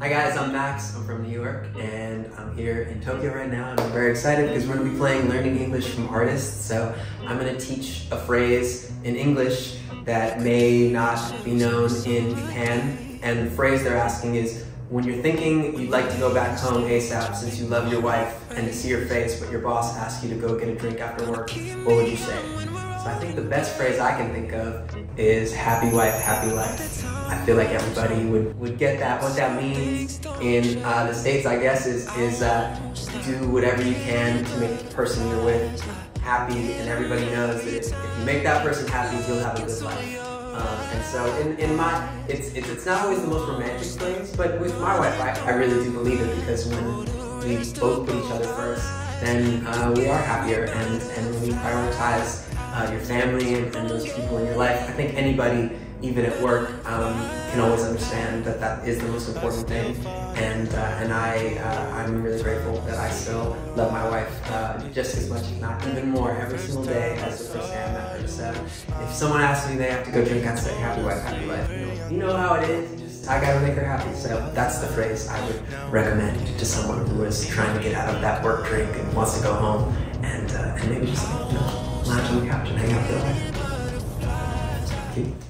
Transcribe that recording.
Hi guys, I'm Max. I'm from New York and I'm here in Tokyo right now and I'm very excited because we're going to be playing Learning English from Artists. So I'm going to teach a phrase in English that may not be known in Japan. And the phrase they're asking is, when you're thinking you'd like to go back home ASAP since you love your wife and to see your face, but your boss asks you to go get a drink after work, what would you say? So I think the best phrase I can think of is happy wife, happy life. I feel like everybody would, would get that. What that means in uh, the States, I guess, is, is uh, do whatever you can to make the person you're with happy, and everybody knows that if, you make that person happy, you'll have a good life. Um, and so in, in my, it's, it's, it's not always the most romantic things, but with my wife, I, I really do believe it because when we both put each other first, then uh, we are happier and, and when you prioritize uh, your family and, and, those people in your life. I think anybody, even at work, um, can always understand that that is the most important thing. And uh, and I uh, I'm really grateful that I still love my wife uh, just as much, if not even more, every single day as the first day I met her. So if someone asks me they have to go drink, I'd say happy wife, happy life. You know, you know how it is. I gotta make her happy. So that's the phrase I would recommend to someone who is trying to get out of that work drink and wants to go home and uh, and maybe just you know lounge on the couch and hang out for a while.